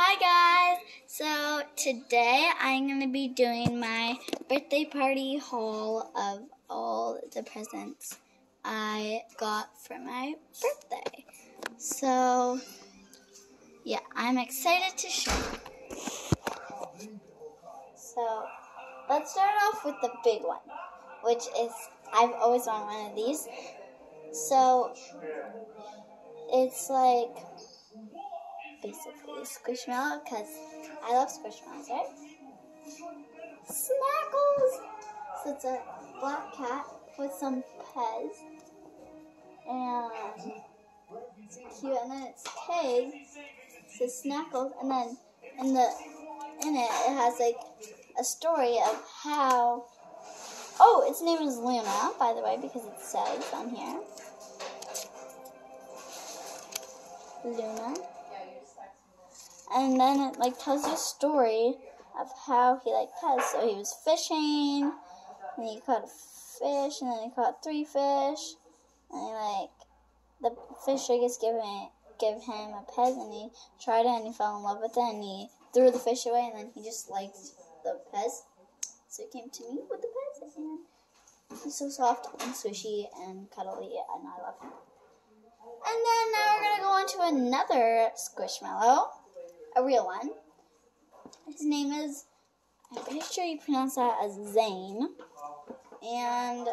Hi guys! So today I'm going to be doing my birthday party haul of all the presents I got for my birthday. So yeah, I'm excited to show. So let's start off with the big one, which is I've always wanted one of these. So it's like basically Squishmallow because I love Squishmallows, right? Snackles! So it's a black cat with some Pez. And it's cute. And then it's. It says Snackles. And then in the in it, it has like a story of how. Oh, its name is Luna, by the way, because it says on here. Luna and then it like tells you a story of how he like Pez. So he was fishing, and he caught a fish, and then he caught three fish, and he like the fish I guess give him give him a Pez, and he tried it, and he fell in love with it, and he threw the fish away, and then he just liked the Pez. So he came to me with the Pez, and he's so soft and squishy and cuddly, and I love him. And then now we're gonna go on to another Squishmallow a real one. His name is, I'm pretty sure you pronounce that as Zane. And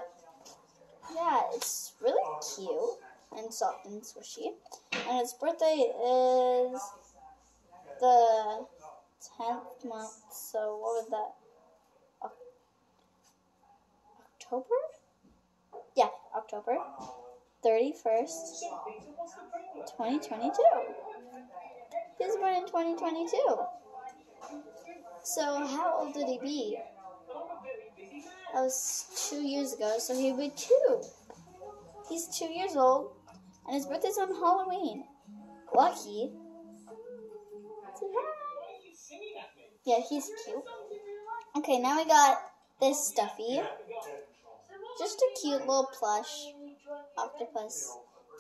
yeah, it's really cute and soft and swishy. And his birthday is the 10th month, so what was that? October? Yeah, October 31st, 2022. He was born in 2022. So how old would he be? That was two years ago, so he'd be two. He's two years old, and his birthday's on Halloween. Lucky. Yeah, he's cute. Okay, now we got this stuffy. Just a cute little plush octopus.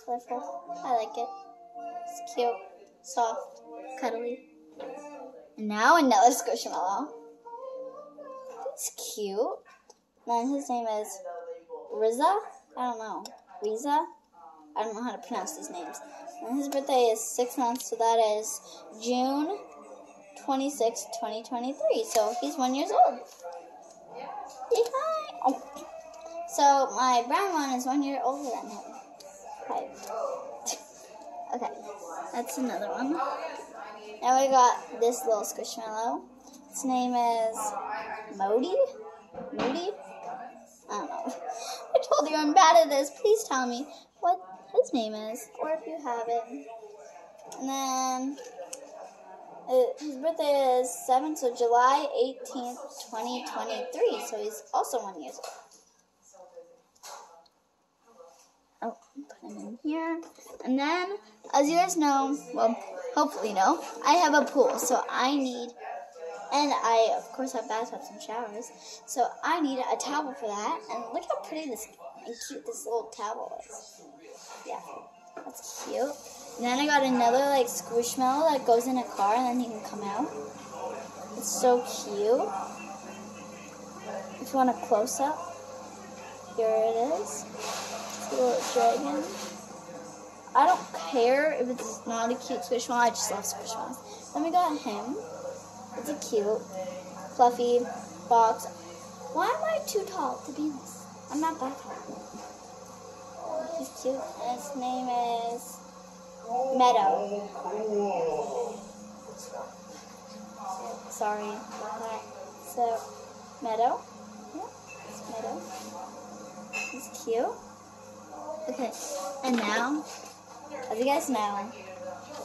I like it. It's cute, soft cuddly. And now another Squishmallow. He's cute. Then his name is Riza. I don't know. Riza? I don't know how to pronounce these names. And his birthday is six months, so that is June 26, 2023. So he's one years old. hi. Oh. So my brown one is one year older than him. Hi. okay, that's another one. Now we got this little squishmallow. Its name is Modi? Modi? I don't know. I told you I'm bad at this. Please tell me what his name is, or if you have it. And then his birthday is 7th, so July 18th, 2023. So he's also one years old. Oh, put him in here. And then, as you guys know, well, hopefully no. I have a pool, so I need, and I, of course, have bathtubs and showers, so I need a towel for that. And look how pretty this and cute this little towel is. Yeah, that's cute. And then I got another, like, squishmallow that goes in a car, and then he can come out. It's so cute. If you want a close-up, here it is. It's a little dragon. I don't care if it's not a cute squishmallow. I just love squishmallows. Then we got him. It's a cute, fluffy box. Why am I too tall to be this? I'm not that tall. He's cute. His name is Meadow. Sorry about that. So, Meadow. Yeah, it's Meadow. He's cute. Okay, and now as you guys know,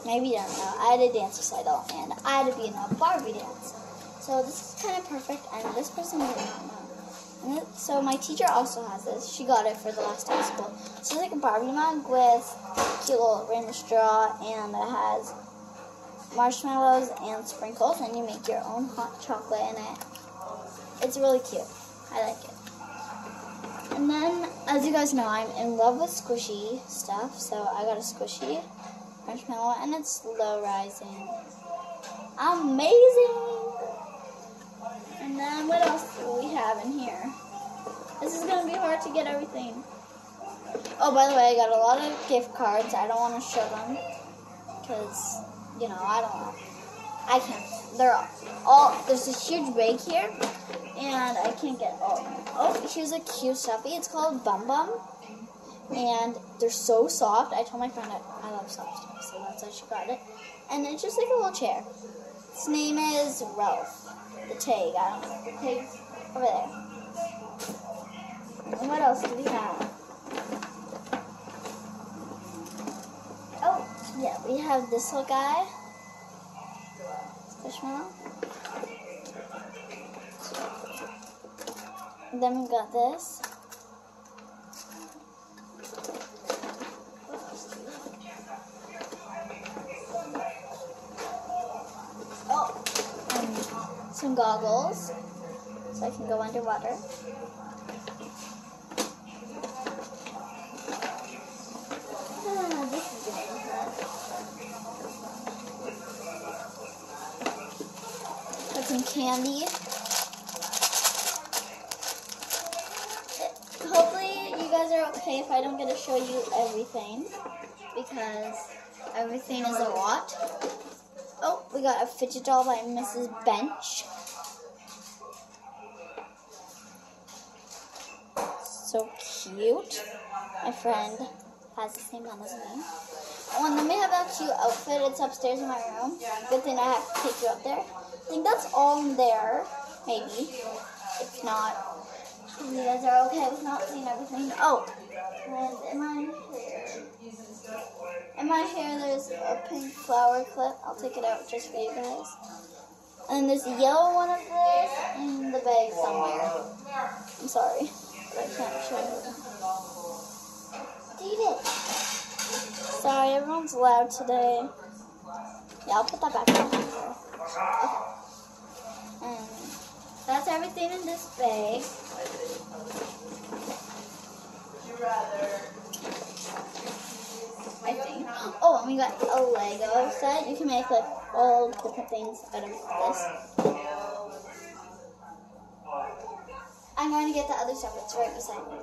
maybe you don't know, I had a dance recital and I had to be in a Barbie dance. So this is kind of perfect, and this person did not know. It, so my teacher also has this. She got it for the last day of school. So it's like a Barbie mug with cute little rainbow straw, and it has marshmallows and sprinkles, and you make your own hot chocolate in it. It's really cute. I like it. And then, as you guys know, I'm in love with squishy stuff, so I got a squishy marshmallow, and it's low rising. amazing. And then what else do we have in here? This is gonna be hard to get everything. Oh, by the way, I got a lot of gift cards. I don't want to show them because you know I don't. I can't. They're all. There's a huge bag here, and I can't get all. Oh, here's a cute stuffy. It's called Bum Bum, and they're so soft. I told my friend I, I love soft stuff, so that's why she got it. And it's just like a little chair. Its name is Ralph. The tag. I don't know. The tag's over there. And what else do we have? Oh, yeah, we have this little guy. Then we got this. Oh, and some goggles so I can go underwater. Ah, this is be fun. Got some candy. Hopefully, you guys are okay if I don't get to show you everything because everything is a lot. Oh, we got a fidget doll by Mrs. Bench. So cute. My friend has the same one as me. Oh, and then we have that cute outfit. It's upstairs in my room. Good thing I have to take you up there. I think that's all there, maybe. If not, you guys are okay with not seeing everything. Oh, and in my hair, there's a pink flower clip. I'll take it out just for you guys. And there's a yellow one of this in the bag somewhere. I'm sorry, I can't show you. Did it? Sorry, everyone's loud today. Yeah, I'll put that back. Okay. And that's everything in this bag. I think. Oh, and we got a Lego set. You can make like all different things out of this. I'm going to get the other stuff. It's right beside me.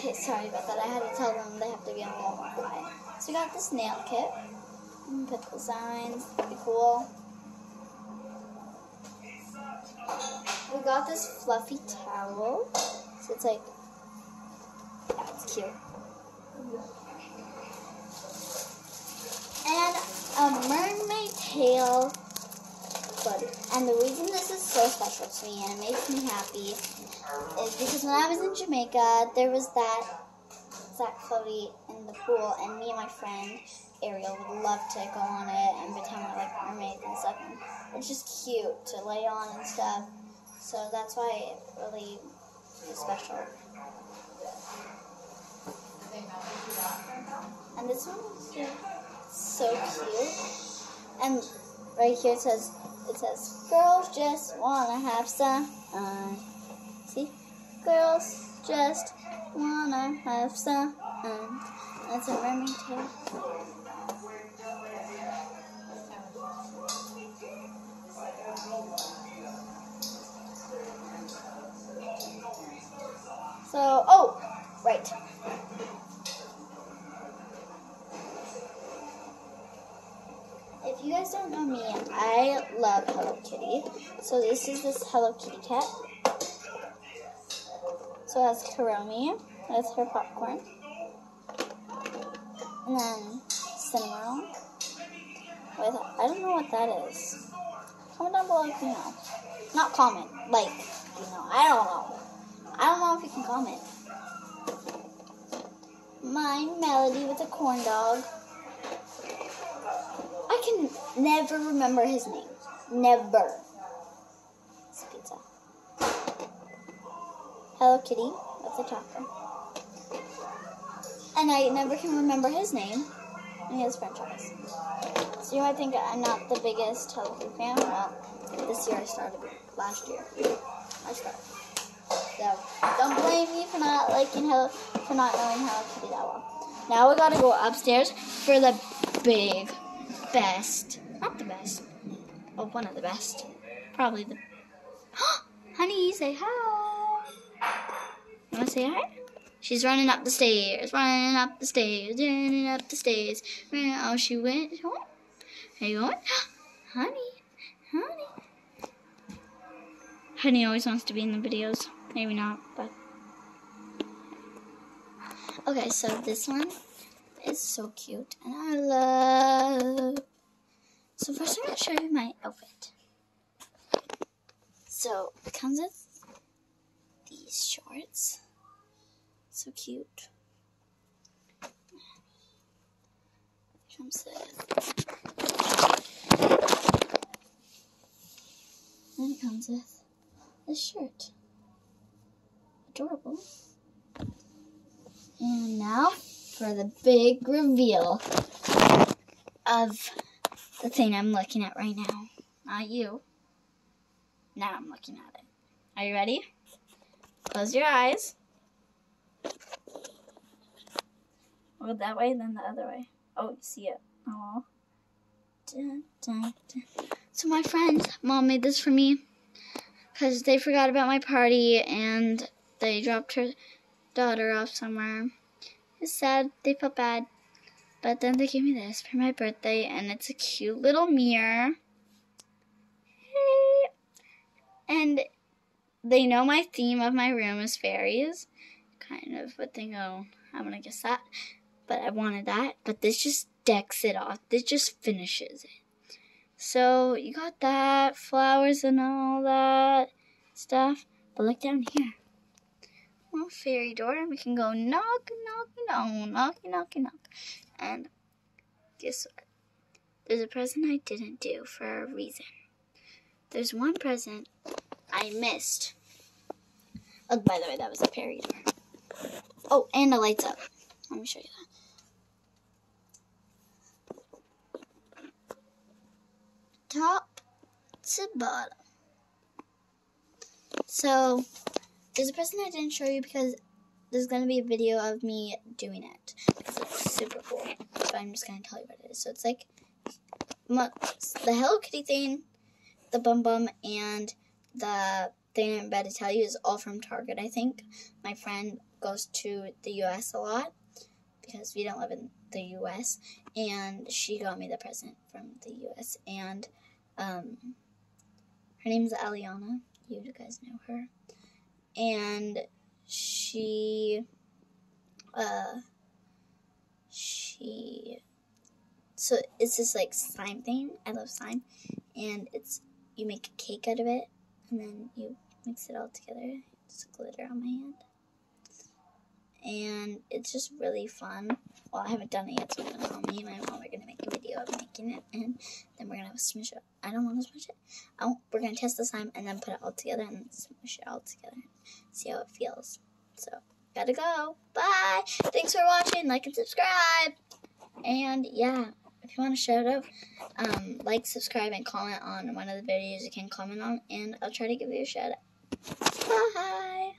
Okay, sorry about that. I had to tell them they have to be on more quiet. So we got this nail kit. Put designs. Pretty cool. We got this fluffy towel. So it's like, yeah, it's cute. And a mermaid tail And the reason this is so special to me and it makes me happy is because when I was in Jamaica, there was that Zach floaty in the pool, and me and my friend Ariel would love to go on it and pretend we're like mermaids and stuff. And it's just cute to lay on and stuff. So that's why it really is special. And this one is so cute. And right here it says it says girls just wanna have some fun. See? Girls just wanna have some fun. That's a tail. So, oh, right. Oh, know me, I love Hello Kitty. So this is this Hello Kitty cat. So that's Kuromi. That's her popcorn. And then Cinnamon. With, I don't know what that is. Comment down below if you know. Not comment, like, you know. I don't know. I don't know if you can comment. My Melody with a corn dog. I can never remember his name. Never. It's pizza. Hello Kitty. That's a taco. And I never can remember his name. And he has french fries. So you might think I'm not the biggest Hello Kitty fan. Well, this year I started. Last year. I started. So don't blame me for not liking how for not knowing to do that well. Now we gotta go upstairs for the big best. Not the best. Oh, one of the best. Probably the Honey, say hi. You wanna say hi? She's running up the stairs, running up the stairs, running up the stairs. Oh, she went. home. Are you going? Honey, honey. Honey always wants to be in the videos. Maybe not, but. Okay, so this one is so cute, and I love. So first, I'm gonna show you my outfit. So it comes with these shorts. So cute. Comes with. Then it comes with this shirt. Adorable. And now for the big reveal of the thing I'm looking at right now. Not you. Now I'm looking at it. Are you ready? Close your eyes. Go that way, then the other way. Oh, you see it. Oh. Dun, dun, dun. So my friends, mom made this for me because they forgot about my party and they dropped her daughter off somewhere. It's sad. They felt bad. But then they gave me this for my birthday, and it's a cute little mirror. Hey. And they know my theme of my room is fairies. Kind of, but they go, I'm gonna guess that. But I wanted that. But this just decks it off. This just finishes it. So you got that, flowers and all that stuff. But look down here. Well, fairy door, and we can go knock, knock, knock, knock, knock, knock. And guess what? There's a present I didn't do for a reason. There's one present I missed. Oh, by the way, that was a fairy door. Oh, and the lights up. Let me show you that. Top to bottom. So, there's a present I didn't show you because there's going to be a video of me doing it. It's super cool. But I'm just going to tell you what it is. So it's like the Hello Kitty thing, the Bum Bum, and the thing I'm about to tell you is all from Target, I think. My friend goes to the U.S. a lot because we don't live in the U.S. And she got me the present from the U.S. And um, her name's Aliana. You guys know her. And she, uh, she, so it's this like slime thing. I love slime. And it's, you make a cake out of it and then you mix it all together. Just glitter on my hand. And it's just really fun. Well, I haven't done it yet, so know, me and my mom are to make a video of making it, and then we're to have a smush it. I don't want to smush it. I we're to test the slime and then put it all together and smush it all together. See how it feels. So, gotta go. Bye. Thanks for watching. Like and subscribe. And, yeah if you want to shout out, um, like, subscribe, and comment on one of the videos you can comment on, and I'll try to give you a shout out. Bye!